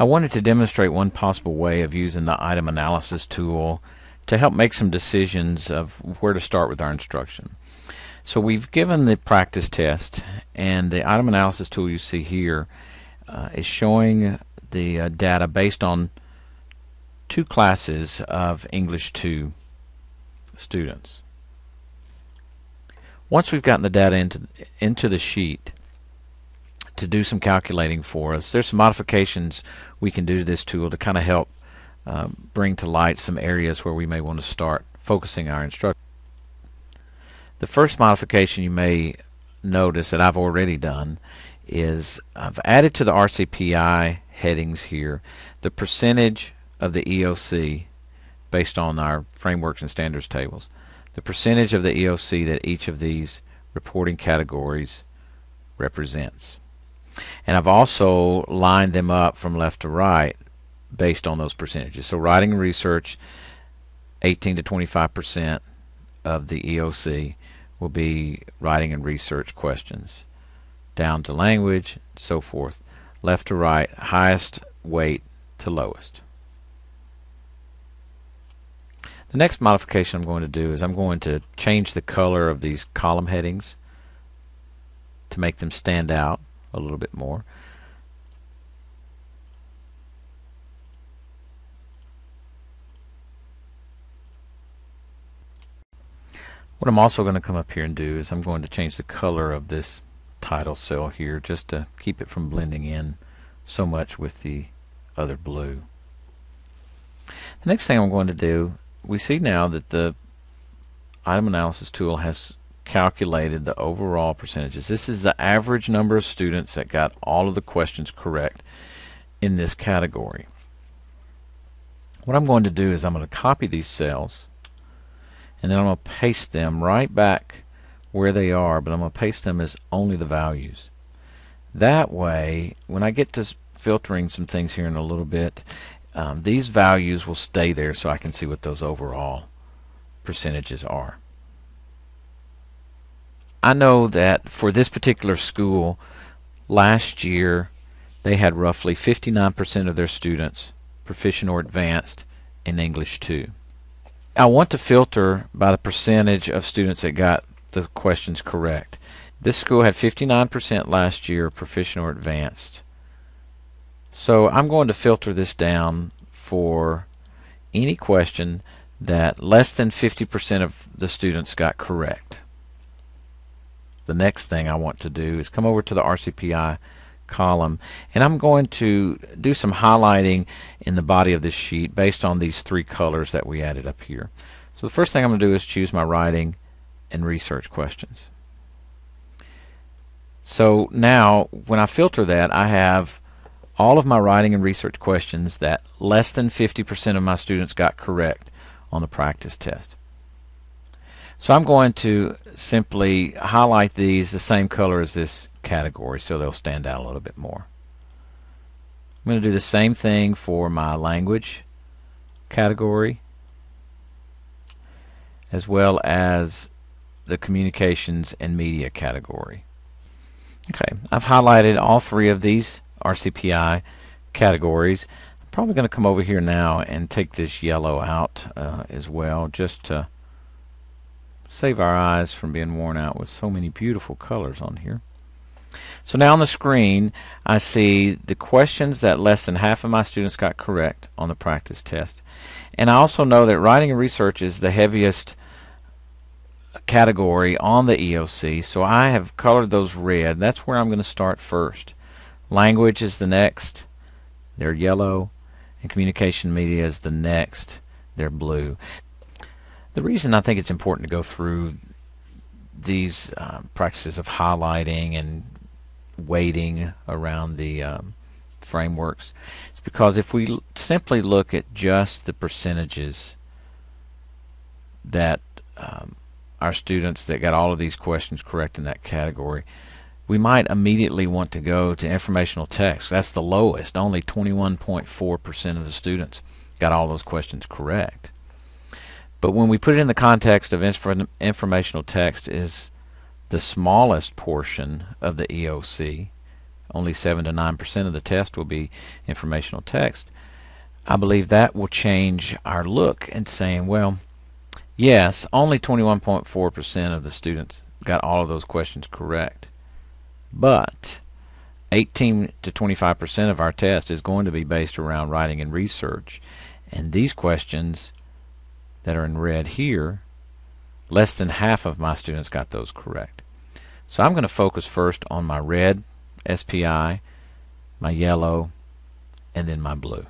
I wanted to demonstrate one possible way of using the item analysis tool to help make some decisions of where to start with our instruction. So we've given the practice test and the item analysis tool you see here uh, is showing the uh, data based on two classes of English 2 students. Once we've gotten the data into, into the sheet to do some calculating for us, there's some modifications we can do to this tool to kind of help uh, bring to light some areas where we may want to start focusing our instruction. The first modification you may notice that I've already done is I've added to the RCPI headings here the percentage of the EOC based on our frameworks and standards tables, the percentage of the EOC that each of these reporting categories represents. And I've also lined them up from left to right based on those percentages. So writing and research, 18 to 25 percent of the EOC will be writing and research questions. Down to language, so forth. Left to right, highest weight to lowest. The next modification I'm going to do is I'm going to change the color of these column headings to make them stand out a little bit more. What I'm also going to come up here and do is I'm going to change the color of this title cell here just to keep it from blending in so much with the other blue. The next thing I'm going to do we see now that the item analysis tool has calculated the overall percentages. This is the average number of students that got all of the questions correct in this category. What I'm going to do is I'm going to copy these cells and then I'm going to paste them right back where they are, but I'm going to paste them as only the values. That way, when I get to filtering some things here in a little bit, um, these values will stay there so I can see what those overall percentages are. I know that for this particular school, last year they had roughly 59% of their students proficient or advanced in English 2. I want to filter by the percentage of students that got the questions correct. This school had 59% last year proficient or advanced. So I'm going to filter this down for any question that less than 50% of the students got correct. The next thing I want to do is come over to the RCPI column and I'm going to do some highlighting in the body of this sheet based on these three colors that we added up here. So the first thing I'm going to do is choose my writing and research questions. So now when I filter that I have all of my writing and research questions that less than 50% of my students got correct on the practice test. So I'm going to simply highlight these the same color as this category so they'll stand out a little bit more. I'm going to do the same thing for my language category as well as the communications and media category. Okay, I've highlighted all three of these RCPI categories. I'm probably going to come over here now and take this yellow out uh, as well just to save our eyes from being worn out with so many beautiful colors on here. So now on the screen I see the questions that less than half of my students got correct on the practice test. And I also know that writing and research is the heaviest category on the EOC, so I have colored those red. That's where I'm going to start first. Language is the next. They're yellow. And communication media is the next. They're blue. The reason I think it's important to go through these um, practices of highlighting and weighting around the um, frameworks is because if we simply look at just the percentages that um, our students that got all of these questions correct in that category, we might immediately want to go to informational text. That's the lowest. Only 21.4% of the students got all those questions correct. But when we put it in the context of inf- informational text is the smallest portion of the EOC, only 7 to 9% of the test will be informational text. I believe that will change our look and saying, well, yes, only 21.4% of the students got all of those questions correct. But 18 to 25% of our test is going to be based around writing and research. And these questions that are in red here, less than half of my students got those correct. So I'm going to focus first on my red SPI, my yellow, and then my blue.